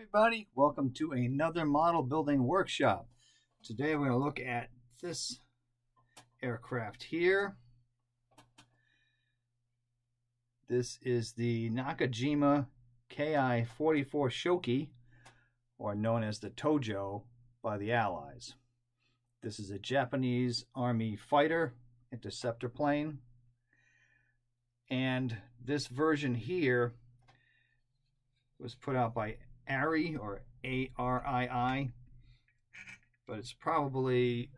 everybody, welcome to another model building workshop. Today we're going to look at this aircraft here. This is the Nakajima Ki-44 Shoki, or known as the Tojo by the Allies. This is a Japanese Army fighter interceptor plane. And this version here was put out by ARII or A-R-I-I, but it's probably,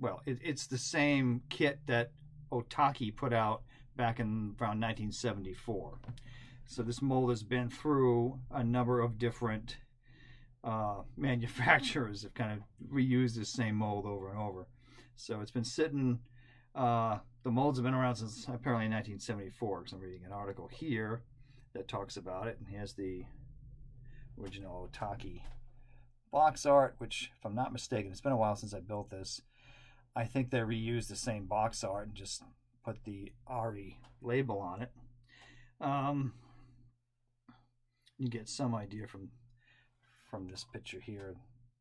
well, it, it's the same kit that Otaki put out back in around 1974. So this mold has been through a number of different uh, manufacturers have kind of reused this same mold over and over. So it's been sitting, uh, the molds have been around since apparently 1974 because I'm reading an article here that talks about it and has the original Otaki box art, which, if I'm not mistaken, it's been a while since I built this. I think they reused the same box art and just put the ARII label on it. Um, you get some idea from from this picture here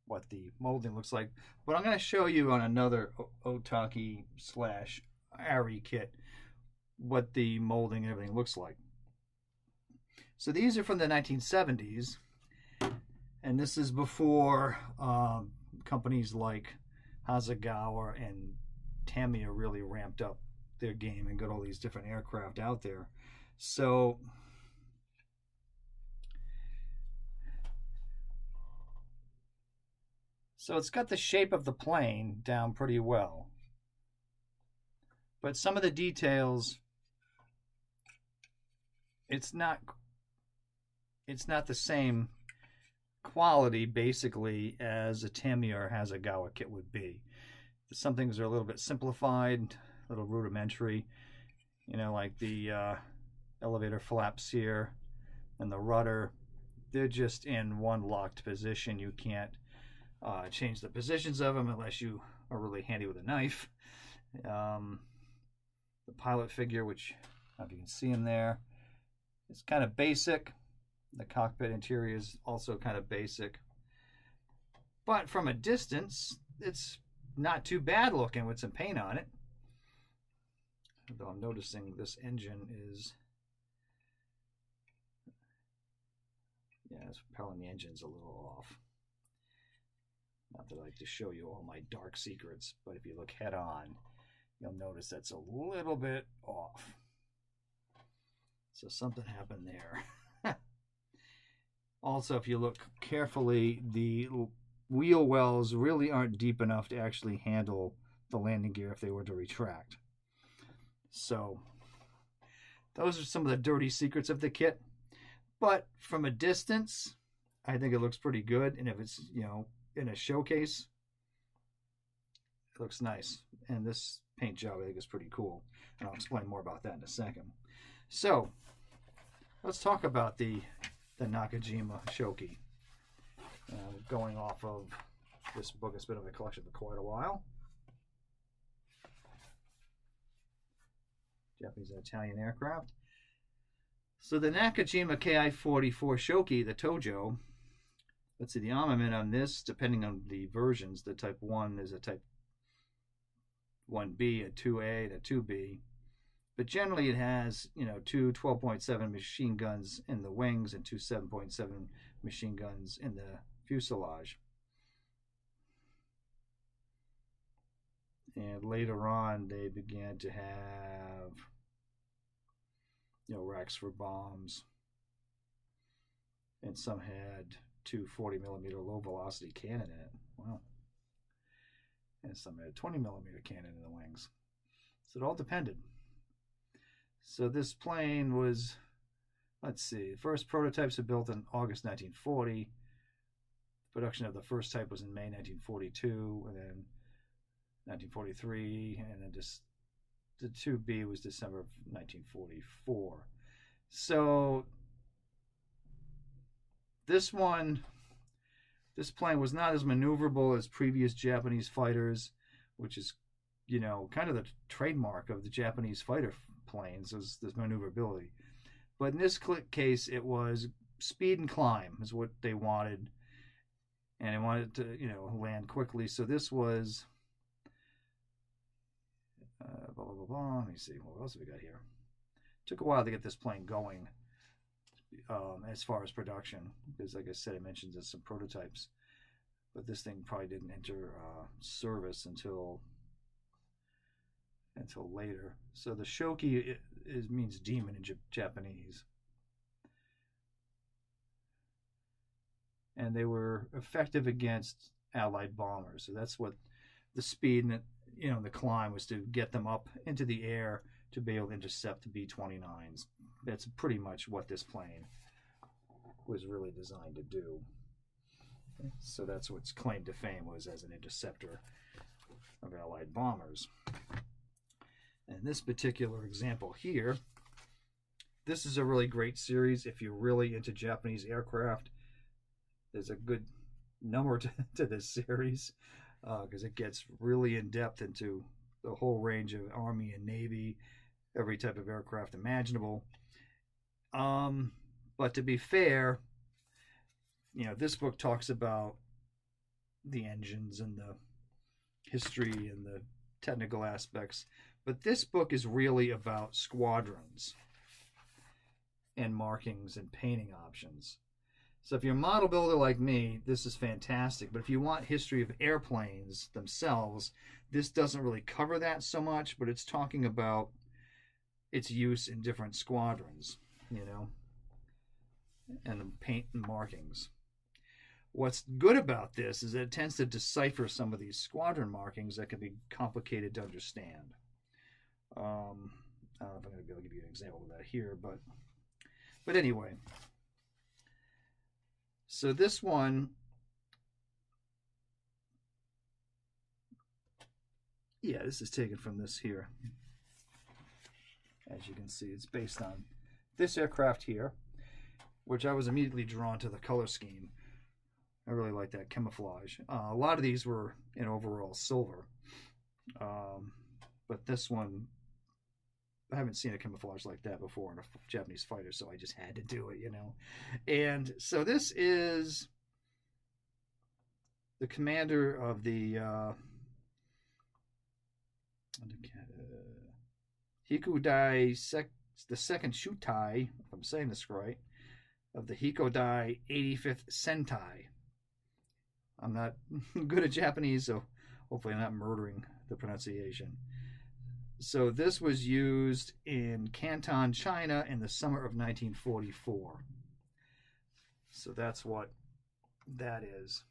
what the molding looks like. But I'm going to show you on another Otaki slash ARII kit what the molding and everything looks like. So these are from the 1970s and this is before um, companies like Hasegawa and Tamiya really ramped up their game and got all these different aircraft out there. So So it's got the shape of the plane down pretty well. But some of the details it's not it's not the same quality basically as a Tamiya or Hasegawa kit would be. Some things are a little bit simplified, a little rudimentary, you know, like the uh, elevator flaps here and the rudder. They're just in one locked position. You can't uh, change the positions of them unless you are really handy with a knife. Um, the pilot figure, which if you can see him there, it's kind of basic. The cockpit interior is also kind of basic. But from a distance, it's not too bad looking with some paint on it. Though I'm noticing this engine is, yeah, it's propelling the engine's a little off. Not that I like to show you all my dark secrets, but if you look head on, you'll notice that's a little bit off. So something happened there. Also, if you look carefully, the wheel wells really aren't deep enough to actually handle the landing gear if they were to retract. So, those are some of the dirty secrets of the kit. But from a distance, I think it looks pretty good. And if it's, you know, in a showcase, it looks nice. And this paint job, I think, is pretty cool. And I'll explain more about that in a second. So, let's talk about the the Nakajima Shoki. Uh, going off of this book, it's been in my collection for quite a while. Japanese and Italian aircraft. So the Nakajima Ki-44 Shoki, the Tojo, let's see, the armament on this, depending on the versions, the Type 1 is a Type 1B, a 2A, and a 2B. But generally, it has you know two 12.7 machine guns in the wings and two 7.7 machine guns in the fuselage. And later on, they began to have you know racks for bombs, and some had two 40 millimeter low velocity cannon in it. Wow. And some had 20 millimeter cannon in the wings. So it all depended. So this plane was, let's see, first prototypes were built in August 1940. Production of the first type was in May 1942, and then 1943, and then just the 2B was December of 1944. So this one, this plane was not as maneuverable as previous Japanese fighters, which is, you know, kind of the trademark of the Japanese fighter planes is this maneuverability. But in this case, it was speed and climb is what they wanted, and they wanted to you know land quickly. So this was uh, blah blah blah blah. Let me see what else have we got here. Took a while to get this plane going um, as far as production because, like I said, it mentions there's some prototypes, but this thing probably didn't enter uh, service until until later. So the shoki is, means demon in Japanese. And they were effective against Allied bombers. So that's what the speed and you know the climb was to get them up into the air to be able to intercept the B-29s. That's pretty much what this plane was really designed to do. So that's what's claimed to fame was as an interceptor of Allied bombers. And this particular example here, this is a really great series if you're really into Japanese aircraft. There's a good number to, to this series because uh, it gets really in depth into the whole range of Army and Navy, every type of aircraft imaginable. Um, but to be fair, you know, this book talks about the engines and the history and the technical aspects. But this book is really about squadrons and markings and painting options. So if you're a model builder like me, this is fantastic. But if you want history of airplanes themselves, this doesn't really cover that so much, but it's talking about its use in different squadrons, you know, and the paint and markings. What's good about this is that it tends to decipher some of these squadron markings that can be complicated to understand. Um, I don't know if I'm going to be able to give you an example of that here, but but anyway. So this one, yeah, this is taken from this here. As you can see, it's based on this aircraft here, which I was immediately drawn to the color scheme. I really like that camouflage. Uh, a lot of these were in overall silver, um, but this one I haven't seen a camouflage like that before in a Japanese fighter, so I just had to do it, you know. And so this is the commander of the uh, Hikudai sec, the second Shutai, if I'm saying this right, of the Hikodai 85th Sentai. I'm not good at Japanese, so hopefully I'm not murdering the pronunciation. So this was used in Canton, China in the summer of 1944. So that's what that is.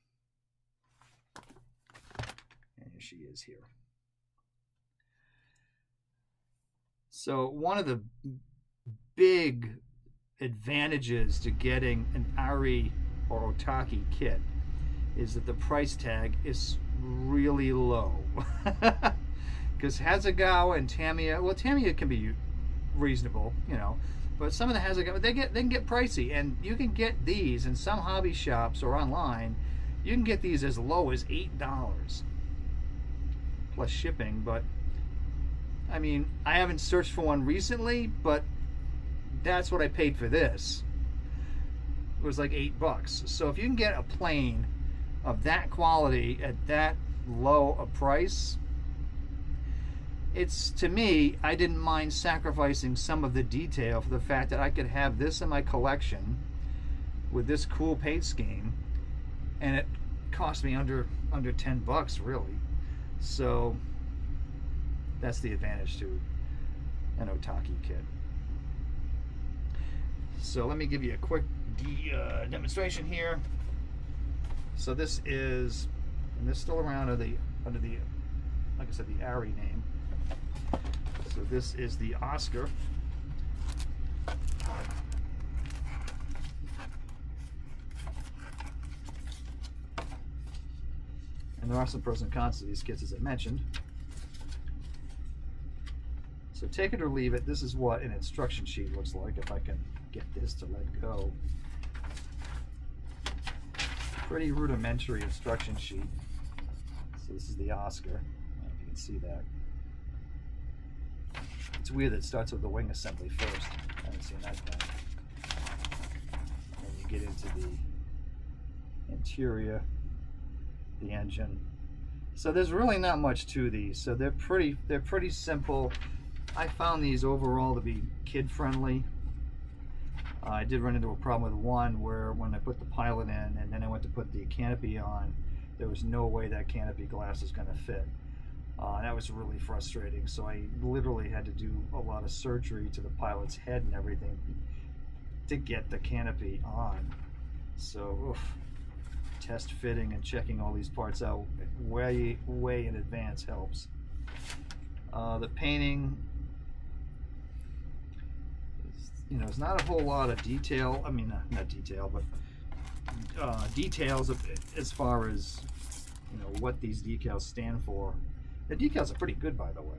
And here she is here. So one of the big advantages to getting an ARII or Otaki kit is that the price tag is really low. because Hasegawa and Tamiya, well, Tamiya can be reasonable, you know, but some of the Hasegawa they get they can get pricey, and you can get these in some hobby shops or online. You can get these as low as eight dollars plus shipping, but I mean, I haven't searched for one recently, but that's what I paid for this. It was like eight bucks. So if you can get a plane of that quality at that low a price, it's to me, I didn't mind sacrificing some of the detail for the fact that I could have this in my collection with this cool paint scheme, and it cost me under under 10 bucks really. So that's the advantage to an Otaki kit. So let me give you a quick de uh, demonstration here. So this is, and this is still around under the under the, like I said, the ARII name. So this is the Oscar. And there are some pros and cons to these kits, as I mentioned. So take it or leave it. This is what an instruction sheet looks like, if I can get this to let go. Pretty rudimentary instruction sheet. So this is the Oscar. If you can see that. It's weird that it starts with the wing assembly first. I haven't seen that. And you you get into the interior, the engine. So there's really not much to these. So they're pretty they're pretty simple. I found these overall to be kid friendly. Uh, I did run into a problem with one where when I put the pilot in and then I went to put the canopy on, there was no way that canopy glass is going to fit. Uh, that was really frustrating. So I literally had to do a lot of surgery to the pilot's head and everything to get the canopy on. So, oof, test fitting and checking all these parts out way, way in advance helps. Uh, the painting, is, you know, it's not a whole lot of detail. I mean, uh, not detail, but uh, details of, as far as you know what these decals stand for. The decals are pretty good, by the way,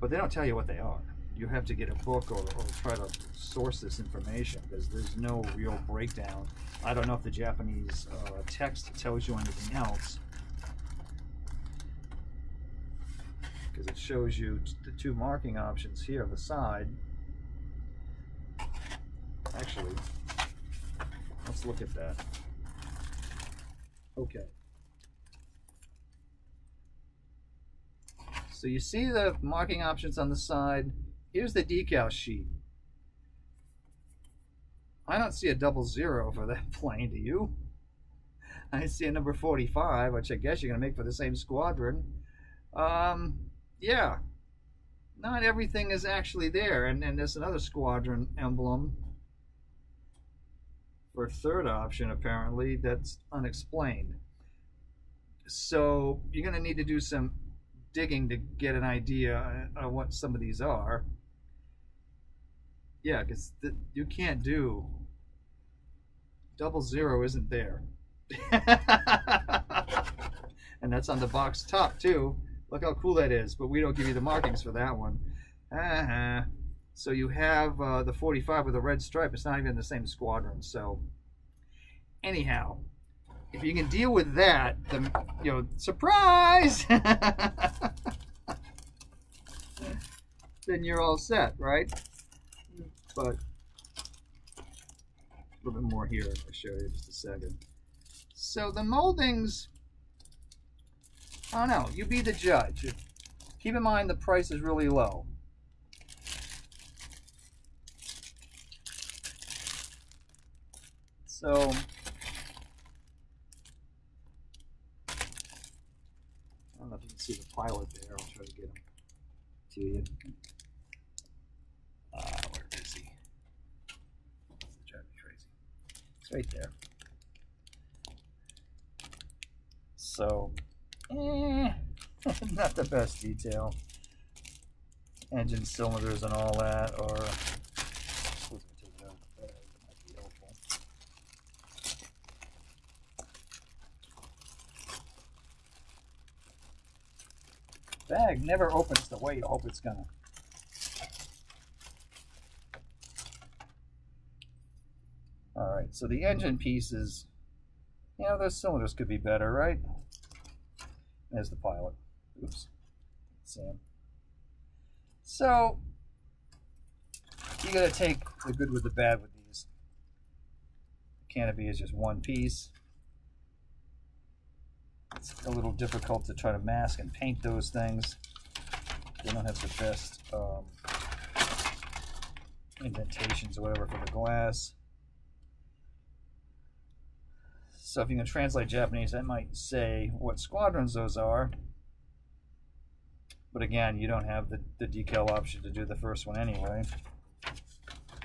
but they don't tell you what they are. You have to get a book or, or try to source this information because there's no real breakdown. I don't know if the Japanese uh, text tells you anything else because it shows you the two marking options here on the side. Actually, let's look at that. Okay. So you see the marking options on the side. Here's the decal sheet. I don't see a double zero for that plane, do you? I see a number 45, which I guess you're going to make for the same squadron. Um, yeah, not everything is actually there. And, and there's another squadron emblem for a third option, apparently, that's unexplained. So you're going to need to do some digging to get an idea of what some of these are. Yeah, because you can't do double zero isn't there. and that's on the box top too. Look how cool that is, but we don't give you the markings for that one. Uh-huh. So you have uh, the 45 with a red stripe. It's not even the same squadron. So anyhow, if you can deal with that, the you know surprise, then you're all set, right? But a little bit more here. I'll show you just a second. So the moldings, oh, I don't know. You be the judge. Keep in mind the price is really low. So don't know if you can see the pilot there. I'll try to get him to you. Uh, where is he? It's driving me crazy. It's right there. So, eh, not the best detail. Engine cylinders and all that, or bag never opens the way you hope it's gonna. All right, so the engine pieces, you know, those cylinders could be better, right? There's the pilot. Oops. Sam. So, you gotta take the good with the bad with these. The canopy is just one piece it's a little difficult to try to mask and paint those things. They don't have the best um, indentations or whatever for the glass. So if you can translate Japanese, that might say what squadrons those are. But again, you don't have the, the decal option to do the first one anyway.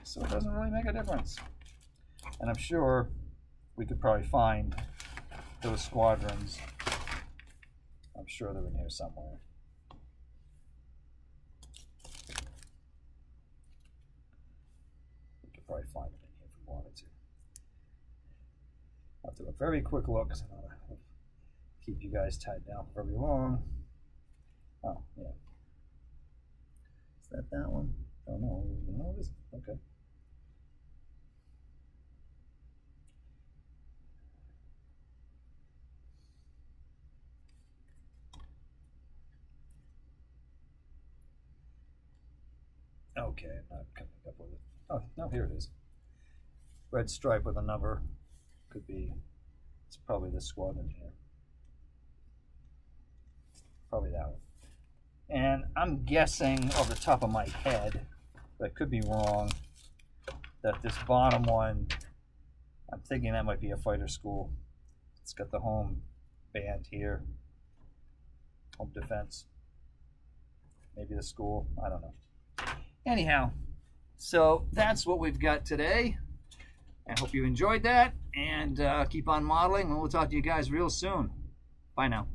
So it doesn't really make a difference. And I'm sure we could probably find those squadrons I'm sure they're in here somewhere. We could probably find them in here if we wanted to. I'll do a very quick look because I don't want to keep you guys tied down for very long. Oh, yeah. Is that that one? Oh, no. No, it isn't. Okay. Okay, I'm not coming up with it. Oh, no, here it is. red stripe with a number. Could be, it's probably this squadron here. Probably that one. And I'm guessing off the top of my head, but I could be wrong, that this bottom one, I'm thinking that might be a fighter school. It's got the home band here, home defense. Maybe the school, I don't know. Anyhow, so that's what we've got today. I hope you enjoyed that and uh, keep on modeling, and we'll talk to you guys real soon. Bye now.